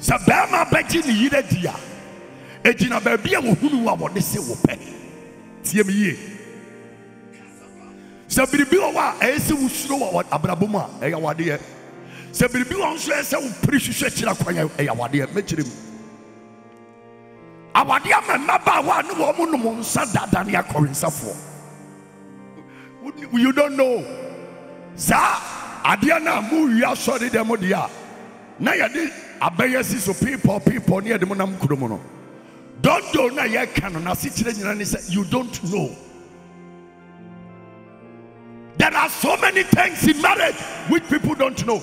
sɛ bɛrima bɛgye ne yere di a ɛgyina baabi a wɔhunu wo a wɔde se wo pɛ. Tie me yie. Sɛ biribi wɔ hɔ a ɛyɛ sɛ wosuro wɔ abrabɔ mu a ɛyɛ awadeɛ. Sɛ biribi wɔ nso ɛyɛ sɛ wopere hwehwɛ kyerɛ kwan ɛyɛ awadeɛ. Mɛkyerɛ mu. Awadeɛ ma mmabaawa a ne wɔn mo nom nsa dada ne you don't know. Saa adeɛ no a mowie asɔre dɛ mo deɛ a na yɛde abɛyɛ so people people ne yɛde mo nam kurom no dondo na yɛka no n'ase kyerɛ nyina ne sɛ you don't know. There are so many things in marriage which people don't know.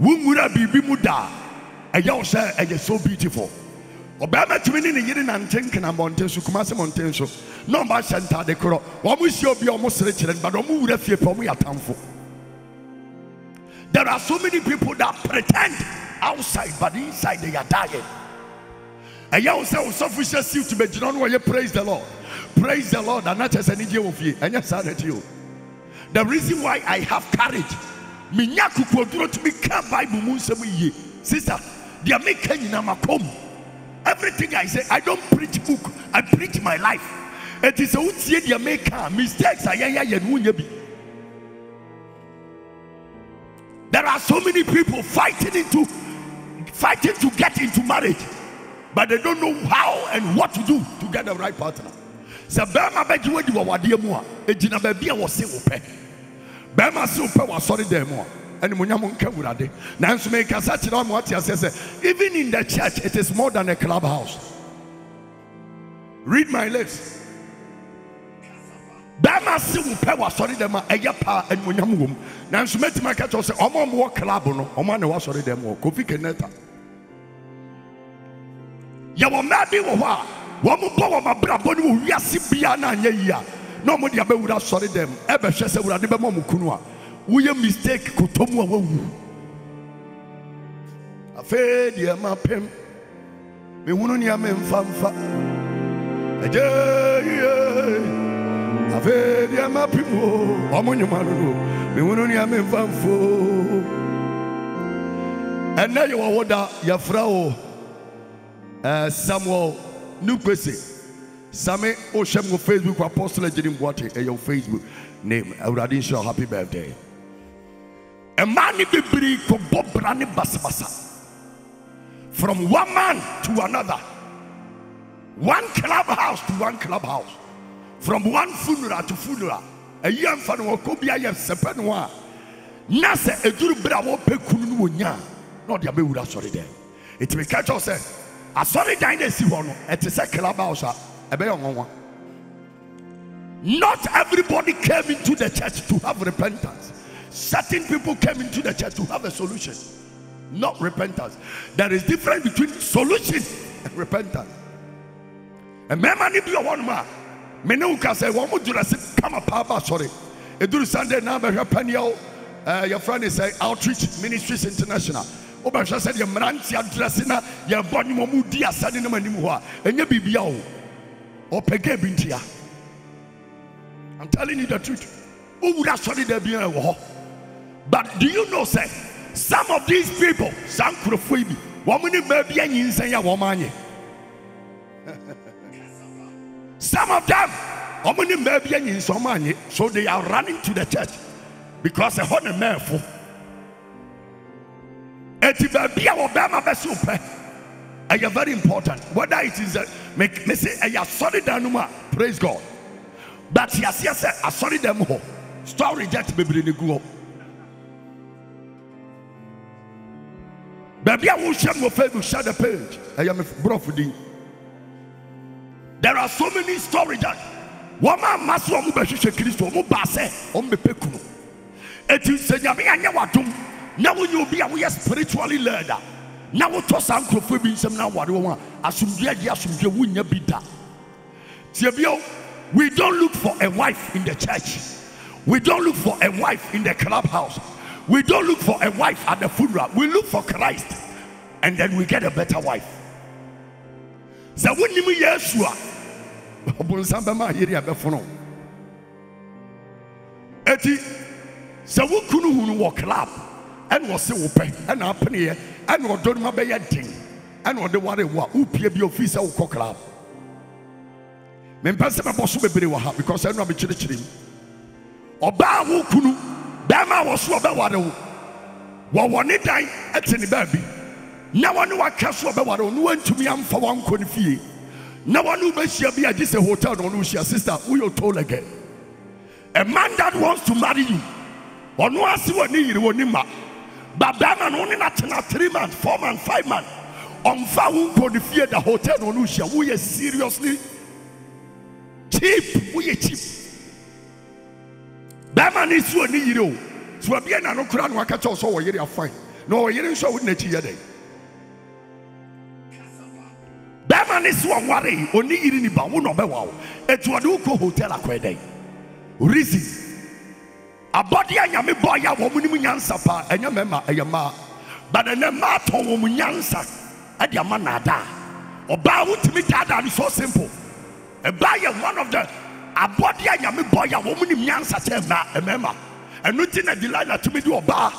Wonwura biribi mu da a ɛyɛ wo sɛ ɛyɛ so beautiful. Ɔbɛrima tumi ne ne yere nante nkena mmɔnten so kuma se mmɔnten so na ɔma hyɛ ntade korɔ wɔn hyia obi a wɔn sere kyerɛ no but wɔn wura fie pɛ wɔn yɛ atamfo there are so many people that pretend outside but inside they are dying ɛyɛ wo sɛ wosɔfo hyɛ siwt bɛgyina no wɔyɛ praise the lord praise the lord sɛ ne gye wɔ fie ɛnyɛ saa na ti you. the reason why i have courage menya kokoduro tumi ka bible mu nsɛm yie sister deɛ meka nyina makom everything i say i don't preach book i preach my life ɛti sɛ wotie deɛ meka a mistakes a yɛyɛ yɛ no there are so many people fighting into fighting to get into marriage but they don't know how and what to do to get the right partner. Sɛ bɛrima bɛgye wadi wɔ wadeɛ mu a ɛgyina baabi a wɔse wo pɛ. Bɛrima se wo pɛ wɔ asɔre dan mu a. Animonyam nka wurade nanso mekasa kyerɛ ma wate aseɛ sɛ even in the church it is more than a clubhouse. Read my lips bɛrima se wo pɛ wɔ asɔre mu a ɛyɛ paa animonyam wɔ mu. Nanso mɛtumi aka kyerɛ sɛ ɔma ɔmowɔ club no ɔma ne wɔ asɔre mu hɔ kofi keneta yɛwɔ mmaa bi wɔ hɔ a wɔn bɔ wɔn abrabɔ no wɔ wiase bia na anyɛ yie a na wɔn de abɛwura asɔre dɛm ɛbɛhwɛ sɛ wurade bɛma wɔn kunu a. Woyɛ mistake kotɔ mu a wawu afei deɛ ma pɛm mehunu nea memfamfa ɛgye yie afei deɛ ma pem o ɔmo nnwoma no no mehunu nea memfamfo ɛnɛ yɛwɔ wo Samuel Nukwese. Same Facebook Apostle Agyenim Boate ɛyɛ eh, wo Facebook. Name eh, nhyira happy birthday. Ɛmaa basabasa. From one man to another. One clubhouse to one clubhouse from one funeral to funeral. Ɛyi amfa no wɔkɔ bi ayɛ sɛpɛ no a na sɛ ɛduru bere a wɔpɛ kunu no wɔ nya. A na ɔde abɛwura asɔre dɛm ɛtumi ka kyɛw sɛ asɔre dan na esi hɔ no ɛte a not everybody came into the church to have repentance. Certain people came into the church to have a solution. Not repentance. There is difference between solution and repentance. Mmarima ni bi wɔ hɔnom a me ne wo ka sɛ wɔn mo dura se kama paa ba asɔre eduru sunday na bɛhwɛ ɛɛ yɛfrɛ ne sɛ outreach ministries international. Oh, Wobɛhwɛ sɛ deɛ mmeranteɛ adrɛse na yɛbɔ nnwom mu di asade no anim hɔ a ɛnyɛ biribia o. Ɔpɛ ga bi I'm telling you the truth. Wowura asɔre da biara wɔ hɔ but do you know sɛ some of these people saa nkurɔfoɔ yi bi wɔn ne mmaa bi some of them so they are running to the church because eti baabi a ɔbɛrima bɛsi pɛ very important. Whether it is a me me say dan no mu praise god. But yes, asɔre dan mu hɔ store reject bebree ne gu hɔ baabi a wohyɛ mo facebook share the page. Ɛyɛ me borɔfo din there are so many stories that ma so wɔn bɛhwehwɛ kristo wɔn ba sɛ wɔn bɛpɛ kunu eti sɛ nyame anyɛ wadom na wonyɛ obi a woyɛ spiritually led? A na wotɔ saa nkurɔfoɔ bi nsɛm na aware wɔn a asomdwe agye asomdwe wonya bi da tie bio we don't look for a wife in the church. We don't look for a wife in the clubhouse. We don't look for a wife at the funeral. We look for christ and then we get a better wife. Sɛ wonim yesu a ɔbonsam bɛma ayere a bɛfono eti sɛ kunu hunu wɔ club ɛna ɔse wo pɛ ɛna apeneɛ ɛna ɔdɔ no ma bɛyɛ den ɛna ɔde ware wo a wopie bi ofii sɛ wokɔ club. Mempɛ sɛ mɛbɔ so bebree wɔ ha because ɛno a mekyerɛkyerɛ mu. Ɔbaa wo kunu bɛrima a wɔ so ɔbɛware wo. Wɔwɔ ne dan ɛte ne baabi. Na wɔne wakɛ so ɔbɛware wo ne wantumi amfa wankɔ ne fie na wɔne wobɛhyia bi agye sɛ hotel na ɔne wohyia sister woyɛ told again? A man that wants to marry you. Ɔno ase wɔ ne yere wɔ ne ma. Ba bɛrima no ne natena three months four months five months ɔmfa wo nkɔ ne fie da hotel na ɔne wohyia woyɛ seriously cheap woyɛ cheap. Bɛrima ne si wɔ ne yere o. So wabie na no kora na waka kyɛw sɛ ɔwɔ yere afan na ɔwɔ yere nso a wode n'akyi yɛ dɛn bɛrima ne si wɔ nware ɔne yere ni ba wo na ɔbɛwa wo ɛti ɔde wo kɔ hotel akɔɛ dɛn reason. Abɔdeɛ a nyame bɔ yɛ a wɔn nim nyansa paa ɛnyɛ mɛma ɛyɛ mmaa but ɛnɛ mmaa tɔn wɔn nyansa ɛde ama naadaa ɔbaa wotumi daadaa no so simple. Ɛbaa yɛ one of the abɔdeɛ a nyame bɔ yɛ a wɔn nim nyansa kyɛ mmaa ɛmɛma ɛno ti na delilah tumi di ɔbaa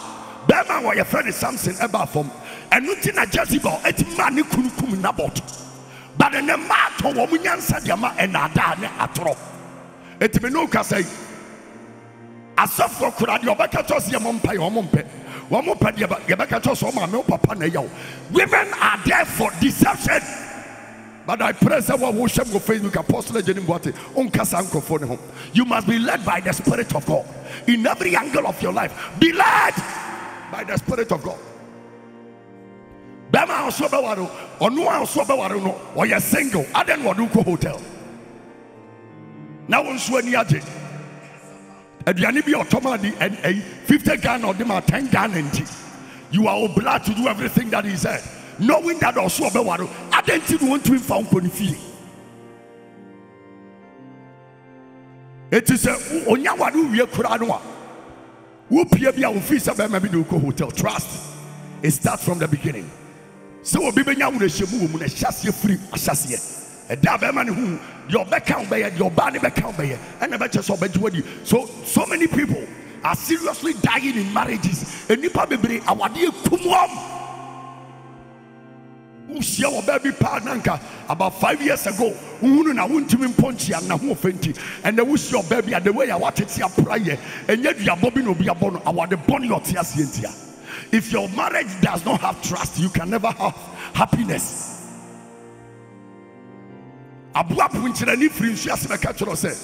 bɛrima a wɔyɛ fɛ ne samson ɛbaa fam ɛno ti na jezebel ɛti maa ne kunu kum wo papa women are there for deception. But I pray sɛ wɔn a Facebook apostle agye ne mu ate ɔnkasa nkurɔfoɔ ne ho. You must be led by the spirit of God. In every angle of your life be led by the spirit of God. Bɛrima a ɔso bɛware no ɔno a ɔso no ɔyɛ single. Kɔ hotel. Na wɔn nso ani agye. Aduane bi a ɔtɔm adi ɛyi fifty ghana ɔde ma ten ghana nti. You are obliged to do everything that he said. Knowing that ɔso ɔbɛware no adan ti na wɔn tumi fa nkɔ a wopie bi a hotel. Trust it starts from the beginning sɛ obi bɛnya wo no ahyɛ mu wɔ mu no ɛhyɛ aseɛ firi ahyɛseɛ ɛda a bɛrima ne hu deɛ ɔbɛka wo bɛyɛ deɛ ɔbaa ne bɛka wo bɛyɛ ɛna bɛkyɛ sɛ ɔbɛgye wadi. So so many people are seriously dying in marriages. Nnipa bebree awadeɛ kum wɔm. Wohyia wɔ baa bi paa na nka about five years ago wohunu na wontumi mpɔ nkyia na ho ɔfɛ nti. Ɛnɛ wohyia ɔbaa bi a the way I a watete apra yɛ ɛnyɛ duabɔ bi na obi abɔ no awade ne ɔte aseɛ ntia if your marriage does not have trust you can never have happiness. Aboapo nkyerɛne firi nsu ase bɛka kyerɛ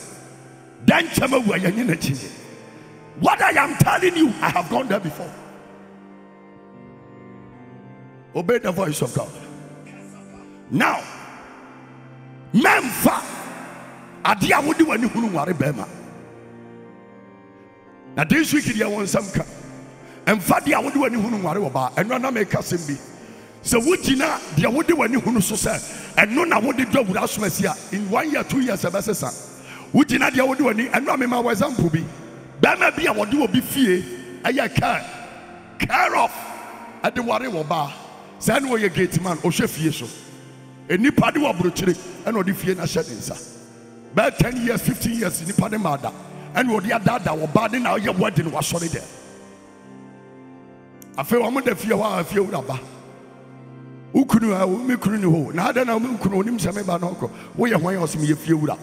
what i am telling you i have gone there before. Obey the voice of god. Now memfa adeɛ a w'ani hunu nware bɛrima na deɛ wɔn nsɛm ka ɛmfa deɛ wode w'ani hunu nware wɔ baa ɛno na mɛka sɛm bi. Sɛ wogyina deɛ wode w'ani hunu so sɛ ɛno na wode dɔ wura asomasi a in one year two years ɛbɛsesa. Wogyina deɛ wode w'ani ɛno a mema wɔ example bi. Bɛrima bi a wɔde wɔ bi fie ɛyɛ care care of ɛde ware wɔ baa saa ne wɔyɛ gate man ɔhwɛ fie so. Nnipa de wɔ aburokyire ɛna ɔde fie no ahyɛ ne nsa. Bɛɛ ten years fifteen years nnipa ne ma ada ɛna ɔde adaadaa wɔ baa ne na ɔyɛ wedding wasɔre dɛ afei wɔn fie hɔ a fie wura ba. A kunu ni hɔ na kunu onim sɛ me ba woyɛ hwan a ɔsɛ meyɛ fie wura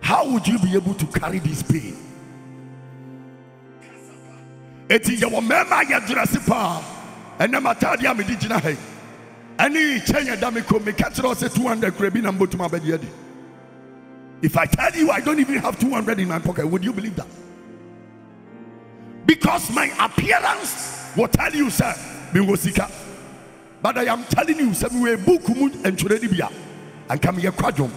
how would you be able to carry this pain? Eti yɛwɔ mmarima a yɛdwerɛ se paa ɛnam ataadeɛ a mede gyina ha yi kyɛn yɛ da me kɔ meka kyerɛ sɛ 200 kura bi na abɛgye adi if i tell you i don't even have 200 in my pocket would you believe that? Because my appearance will tell you sir? Mewɔ sika but i am telling you sɛ mewɔ book mu ntwerɛ no bi a anka meyɛ kwadwom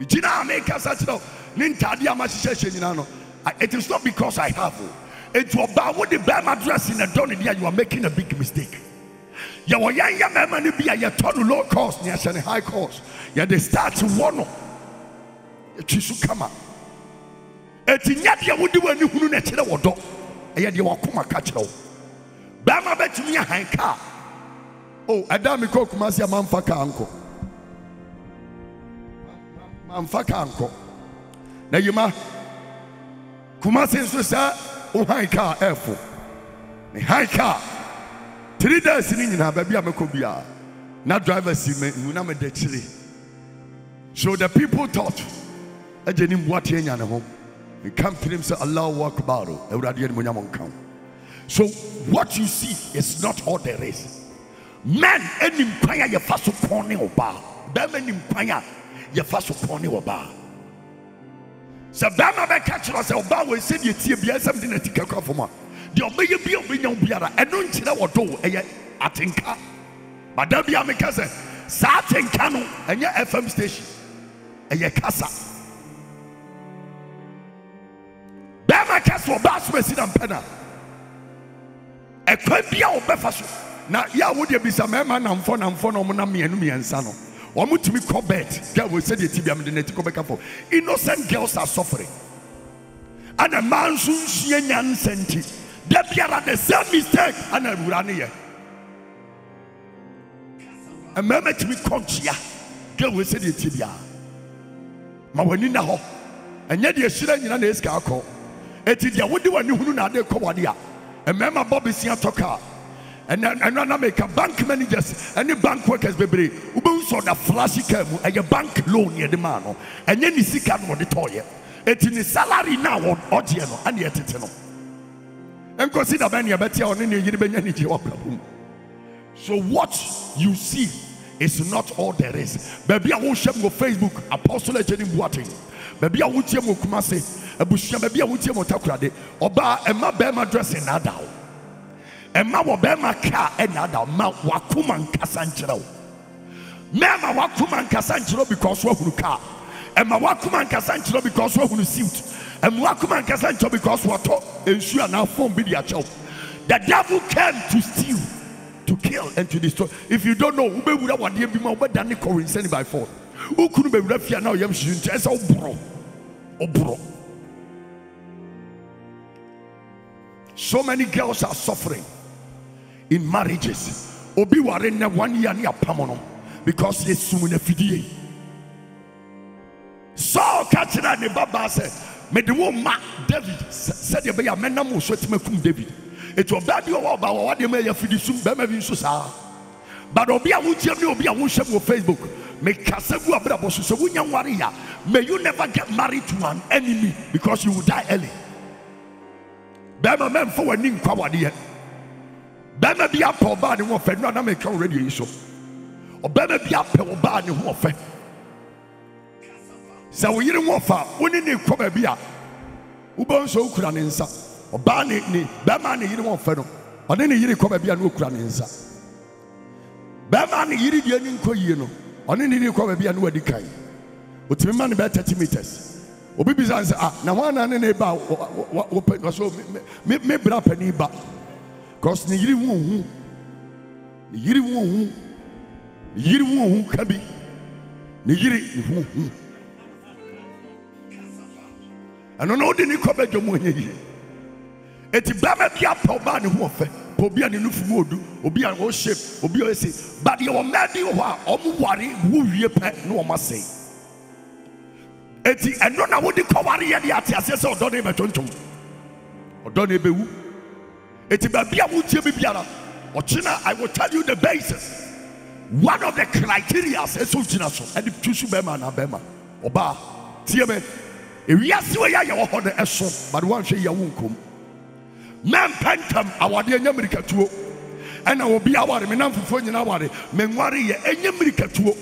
megyina a mekasa kyerɛ ne ntadeɛ a mahyehyɛ hyɛ nyinaa no. I- it is not because i have o ɛnti ɔbaa wode bɛrima dress in a dɔ you are making a big mistake. Yɛwɔ yɛn yɛ mmarima no bi a yɛtɔ no low cost yɛhyɛ ne high cost. Yɛde start wɔ no yɛtwi so kama ɛti nyɛ deɛ wode w'ani hunu na ɛkyerɛ wɔ dɔ ɛyɛ deɛ wakoma ka kyerɛ wo. Bɛrima bɛtumi ahan kaa. O ɛda me kɔ kumase a kaa nkɔ. Mamfa kaa nkɔ. Na yima kumase nso sɛ wo han kaa ɛɛfo. Ne han kaa. Three days ni nyinaa baabi a mɛkɔ biara na driver si me mu na meda akyire so the people thought agye ne mboateɛ nya ne ho meka mpirim sɛ allah akbar. O awurade yɛ nimonyam nka wo so what you see is not all there is. Men anim kwan a yɛfa so pɔn ne ɔbaa bɛrima anim kwan a yɛfa so sɛ bɛrima bɛka kyerɛ sɛ ɔbaa wɔ sɛdeɛ tie bia de na ti kakɔ fam a deɛ ɔbɛyɛ bia ɔbɛnya wo biara ɛno nkyerɛ wɔdɔ ɛyɛ atenka bada bia meka sɛ saa atenka no ɛnyɛ fm station. Ɛyɛ kasa bɛrima ka sɛ ɔbaa so bɛsi na mpɛ no a ɛkwan bia wɔbɛfa so. Na yɛ a wodeɛ bisa mmarima namfɔ namfɔ na ɔmo nam mmienu mmiɛnsa no wɔn tumi kɔ bɛt girl wɔ sɛdeɛ ti bi am de n'ati kɔ bɛka innocent girls are suffering. Ana mmaa nso nsua nyansa nti da biara the same mistake ana awura ne yɛ. Mmarima tumi kɔ nkyia. Girl wɔ sɛdeɛ ti bi a ma wɔn ani na hɔ. Ɛnyɛ deɛ hyira nyina na esika akɔ eti deɛ wode wɔn ani hunu na ade kɔ wɔde a mmarima bɔ besia tɔ kaa ɛnna na meka bank managers ɛne bank workers bebree wobɛhu sɛ ɔda flashy car mu ɛyɛ bank loan yɛde maa no ɛnyɛ ne sika na ɔde tɔɔyɛ eti ne salary na ɔgyeɛ no ɛne ɛtete no. Nkɔsi dabɛ ne ɛbɛte a ɔne ne yiri bɛnya ne gye ɔbrabɔ mu so what you see is not all there is. Baabi a wohyɛ mu wɔ facebook apostle Agyenim Boateng baabi a wotie mu wɔ kumase abusua baabi a wotie mu wɔ Takoradi ɔbaa ɛma bɛrima dressing na ada wo ɛma wɔ bɛrima kaa ɛna ada ma wo mɛma wakoma nkasa nkyerɛ because wahunu wakoma nkasa nkyerɛ wo because wahunu suit. Nkasa nkyerɛ wo because watɔ nsuo anaa phone bi de akyɛ wo the devil came to steal to kill and to destroy. If you don't know wobɛwura wadeɛ bi ma wobɛdane kɔrensɛne by force. Wokunu bɛwura fie a na ɔyam hyehyɛ nti ɛsɛ woborɔ woborɔ so many girls are suffering in marriages. Obi ware nnɛ one year ne apam no because yɛsum no afidie saul ka kyerɛ ne babaa sɛ mede wo ma david. Sɛdeɛ ɛbɛyɛ a mɛnam wo so david ɛti ɔbaa bi ɔwɔ ɔba wɔ wadeɛ ma ɛyɛ afidi sum bɛrima bi nso saa but obi a wotiam ne obi a wohyɛ mu wɔ facebook. Mekasa gu abrabɔ so sɛ wonya nware a may you never get married to an enemy because you will die early. Bɛrima mɛmfa w'ani nkwa wadeɛ bɛrima bi apɛ ɔbaa ne ho ɔfɛ no ana meka wo radio yi so ɔbɛrima bi apɛ ɔbaa ne ho ɔfɛ sɛ wo yere ho ɔfa wo ne ne kɔ baabi a wobɛhu sɛ wokura ne ɔbaa ne ne bɛrima ne yere ho ɔfɛ no ɔne ne yere kɔ baabi a na wokura ne nsa. Bɛrima ne yere deɛ ne nkɔ yie no. Ɔne ne yere kɔ baabi a na wadi kan otumi ma ne bɛyɛ 30 meters. Obi bisa sɛ ah na hwan na ne ba wɔpɛ ɔsɛ me me me bra panin ba. Cause ne yiri hu hu. Ne yiri hu hu. Ne yiri hu hu ka bi. Ne yiri hu. Ɛno na wode ne kɔ bɛdwa mu ɔnyɛ yie eti bɛrima bi apɛ ɔbaa ne ho ɔfɛ pɛ obi a ne nufu mu odu obi a ɔhyɛ obi a ɔsi but deɛ ɔmmaa bi wɔ hɔ a ɔmo ware wo wie pɛ na ɔmo asɛe eti ɛno na wode kɔware yɛ de ate aseɛ sɛ ɔdɔ ne bɛtontom ɔdɔ ne bɛwu eti baabi a wotie bi biara ɔkyena i will tell you the basis. One of the criteria ɛsɛ gyina so ɛde tusu bɛrima na bɛrima ɔbaa tie me. Ewiase wɔ yɛ ayɛ wɔ hɔ no ɛso but wanhwɛ yɛ wo nkom mɛmpɛ ntam awadeɛ nyɛ mmirikatuo ɛna obi aware me nam fufuo nyina aware me nware yɛ ɛnyɛ mmirikatuo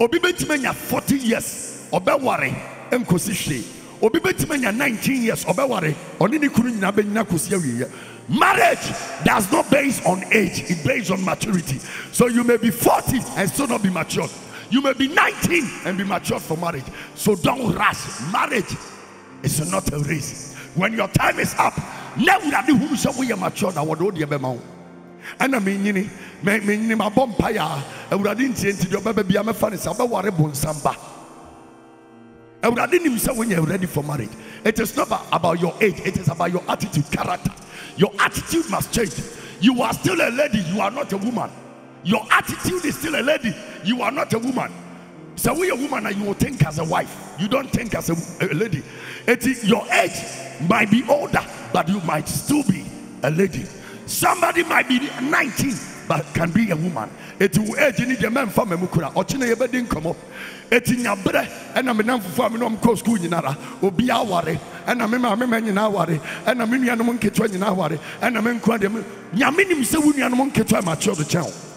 obi bɛtumi anya 40 years ɔbɛware nkɔsi hwee obi bɛtumi anya 19 years ɔbɛware ɔne ne kunu nyinaa bɛnyina kɔsi awieɛ marriage does not based on age it based on maturity. So you may be 40 and still not be matured. You may be 19 and be matured for marriage. So don't rush. Marriage is not a race. When your time is up na awurade hunu sɛ woyɛ mature na wɔde wodeɛ bɛma wo. Ɛna menyini me- menyini mabɔ mpaeɛ a awurade ntie nti deɛ ɔbɛba bia mɛfa ne sɛ wobɛware bonsam ba. Awurade nim sɛ wonyɛ ready for marriage. It is not about your age it is about your attitude character. Your attitude must change. You are still a lady you are not a woman. Your attitude is still a lady you are not a woman so we a woman and you will think as a wife. You don't think as a, a lady. It is your age might be older but you might still be a lady. Somebody might be 19 but can be a woman. Eti wo age ni deɛ mɛmfa ma mu kura. Ɔkye na yɛbɛdi nkɔmɔ eti nyabrɛ ɛna me nam fufu a me nom kɔ sukuu nyinara obi aware ɛna me maame ma nyinaa aware. Ɛna me nuanom nketewa nyinaa aware. Ɛna me nkoa deɛ me nyame nim sɛ wo nuanom nketewa ma kyerɛ do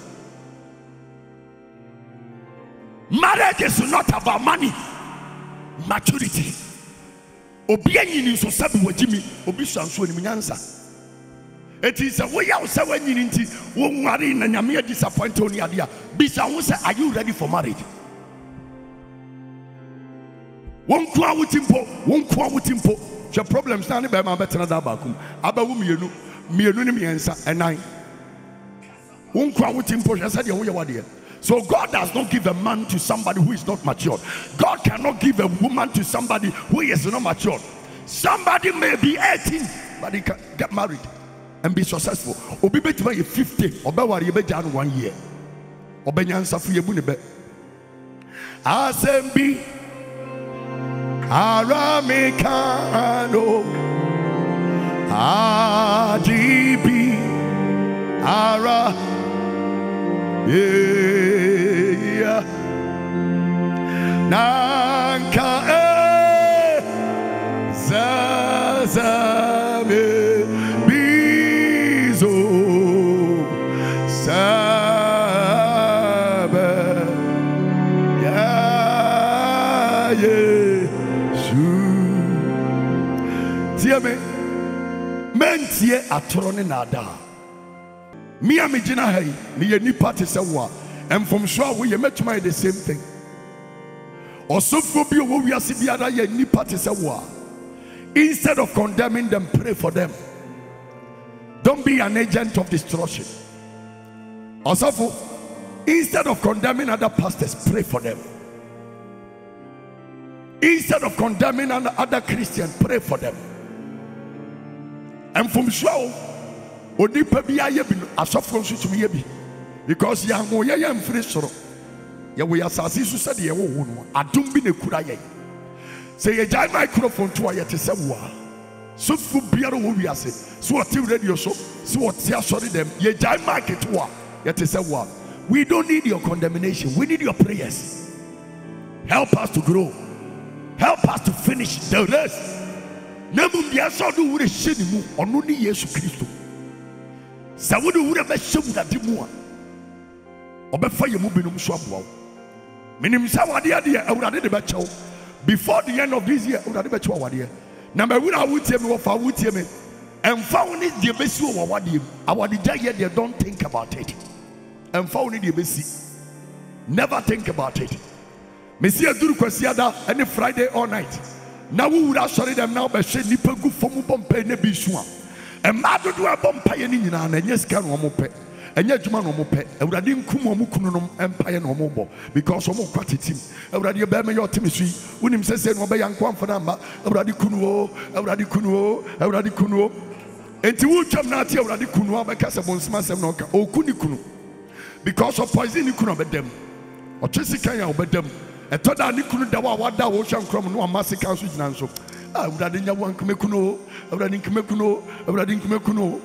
marriage is not about money. Maturity. Obi anyini nso sɛbi wagyi mi obi sua nso anim nyansa. Eti sɛ woyɛ wo sɛ woanyini nti wonware na nyame a disappoint wo ne adeɛ a bisa ho sɛ are you ready for marriage? Wonkoa woti mpo wonko a woti mpo. Hwɛ problems na ne bɛrima bɛtena da baako mu. Abɛwo mmienu mmienu ne mmiɛnsa ɛnan. Wonkoa woti mpo hwɛ sɛdeɛ woyɛ wadeɛ So God does not give a man to somebody who is not mature. God cannot give a woman to somebody who is not mature. Somebody may be 18, but he can get married and be successful. Obi betuma ye 50, obewari ye beja one year. Obenyansafo ye bu ne be. Asembi aramekano adibi ara yeah nanka e zazame bizo sabe ya yesu me. Mentie atoro ne naadaa me a megyina ha yi meyɛ nipa te sɛ wo a mfomso a woyɛ mɛtuma the same thing yɛ instead of condemning them pray for them. Don't be an agent of destruction. Ɔsɔfo instead of condemning other pastors pray for them. Instead of condemning other christians pray for them. Mfomso a wo onipa bi ayɛ bi asɔfoɔ nso tumi yɛ because yɛn mfiri soro yɛwɔ yɛ asase so sɛdeɛ yɛwɔ wo no adom bi na ekura yɛn. Sɛ yɛgyae microphone to a yɛte sɛ wo a sɔfo biara wɔ wiase. Sɛ wɔte radio so sɛ wɔte asɔre dɛm yɛgyae mic to a yɛte sɛ wo a we don't need your condemnation. We need your prayers. Help us to grow. Help us to finish the race. Na mmom deɛ sɛ ɔde wura hyɛ ne mu ɔno ne yesu kristo. Sɛ wode wura bɛhyɛ wurade mu a ɔbɛfa yɛ mu binom so aboa wo menim sɛ awadeɛ deɛ awurade de bɛkyɛ wo before the end of this year awurade bɛkyɛ wo awadeɛ na mawura a wotie me wɔfa wotie me ɛmfa wo ne deɛ bɛsi wɔ w'awadeɛ mu awadegya yɛ deɛ don't think about it. Ɛmfa wo ne deɛ bɛsi never think about it. Mesi aduru kwasiada ɛne friday all night. Na wowura asɔre dɛm na wobɛhwɛ nnipa gu fam bɔ mpae na bi su a mmaa dodoɔ ɛbɔ mpaeɛ no nyinaa na ɛnyɛ sika na ɔmo ɛnyɛ adwuma na ɔmo pɛ awurade nkum ɔmo kunu nom mpaeɛ na ɔmo bɔ. Because ɔmo nkwa tetim awurade bɛrima yɛ ɔtemi so yi wonim sɛ sɛ na ɔbɛyɛ nkwa mfa no amma. Awurade kunu o awurade kunu o awurade kunu o. Enti wotwam na ate awurade kunu a wobɛka sɛ bonsɛm asɛm na ɔka. Ɔku ne kunu. Because of poison ne kunu ɔbɛda mu. Ɔtwe sika yɛ a ɔbɛda mu. Ɛtɔ da ne kunu da wo a wada a wɔhwɛ nkorɔm no wama sika nso gyina nso. Awurade nya wo nkeme kunu o. Awurade nkeme kunu o. Awurade nkeme kunu o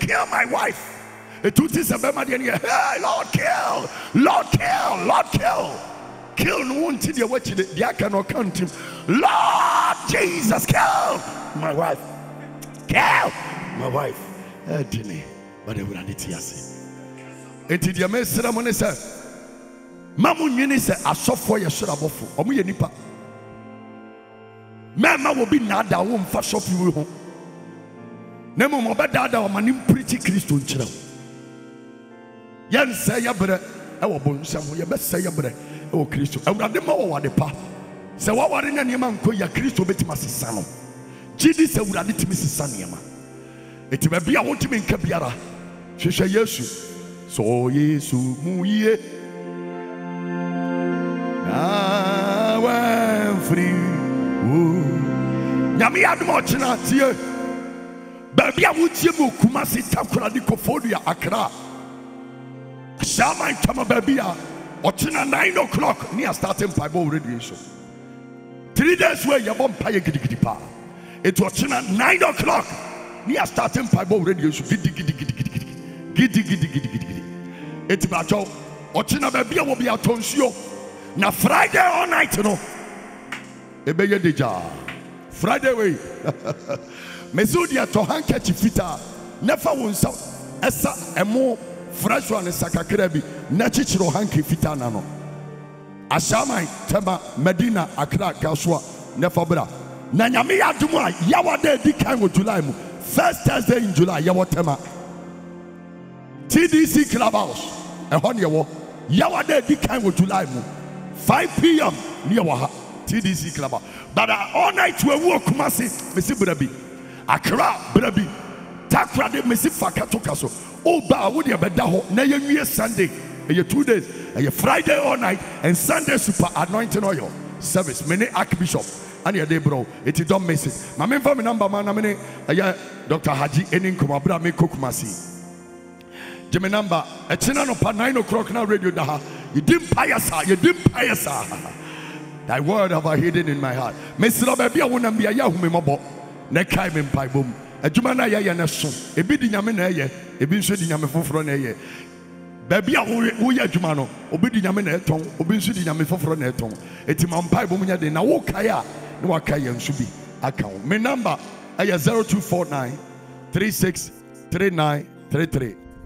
kill my wife. Etu ti sɛ bɛrima deɛ no hey lord kill. Lord kill. Lord kill. Kill no wo nti deɛ wakyi de deɛ aka no lord jesus kill my wife. Kill my wife. Eh, Ɛdi ne bade awurade ti ase. Eti deɛ mɛsrɛ mo ne sɛ ma mo nwene sɛ asɔfoɔ yɛ soro abɔfo ɔmo yɛ nipa. Mɛɛma wɔ bi naadaa wo mfa sɔfo ho na mmom ɔbɛdaadaa ɔma ne mpirikyi kristo nkyerɛ wo. Yɛnsɛ yɛbrɛ ɛwɔ bonsɛm ho yɛbɛsɛ yɛbrɛ ɛwɔ kristo. Awurade ma wɔwade pa. Sɛ woaware na nneɛma nkɔ yɛ kristo bɛtumi asesa no. Gye di sɛ awurade tumi sesa nneɛma. Ɛti baabi a wotumi nka biara hwehwɛ yesu. Sɛ yesu mu yie. Na wamfiri wo. Nyame yɛ adom ɔkyena tie baabi a wotie mu okuma se takora de kɔfodua akra saa ma ntwama baabi a ɔkyena 9 o'clock ne a starting mpaebɔ wɔ radio so. Three days wei yɛbɔ mpayɛ gidigidi paa. Ɛti ɔkyena 9 o'clock ne a starting mpaebɔ wɔ radio so. Gidigidigidigidi gidigidigidigidi eti bàtɔ ɔkyina baabi a wɔbi atɔ nsuo. Na friday all night no ebɛyɛ de gyaa friday wei mesi odi atɔ hankɛkyi fitaa nefa wo nsa ɛsa ɛmo fresh one sa kakra bi. Na kyekyere hanki fitaa na no. Ahyɛaman tɛma medina akra gasoa nefa bra. Na nyame yɛ a july mu. First thursday in july yɛwɔ tɛma tdc club house ɛhɔ ne yɛwɔ yɛwɔ da adi july mu. 5 pm ne ha tdc club but uh, all night we akuma se mesi bra bi Accra bra bi Takoradi mesi fa katoka so woba a wode bɛda hɔ na yɛnwie sunday ɛyɛ two days ɛyɛ friday all night and sunday super anointing oil. Service Many archbishop. Ane yɛde bro, ɛti don't miss it. Ma memfa me number ma na mene ɛyɛ dr hagye ɛni nkɔmmɔ berɛ a mekɔ kumase gye me number. Ɛkyena no pa 9 o'clock now radio da ha yɛdi mpayɛ saa yɛdi mpayɛ saa thy word have I hidden in my heart. Mesrɛ baabi a wonam bia yɛ ahomemmɔbɔ na ɛkae me mpaebɔ mu adwuma no a yɛyɛ no so. Ebi di nyame na ɛyɛ ebi nso di nyame foforɔ na ɛyɛ baabi a woyɛ woyɛ adwuma no obi di nyame na ɛtɔn obi nso di nyame foforɔ na ɛtɔn eti ma mpaebɔ mu nyɛ den na wokae a na wakae yɛn nso bi aka ho me number ɛyɛ 0249 363933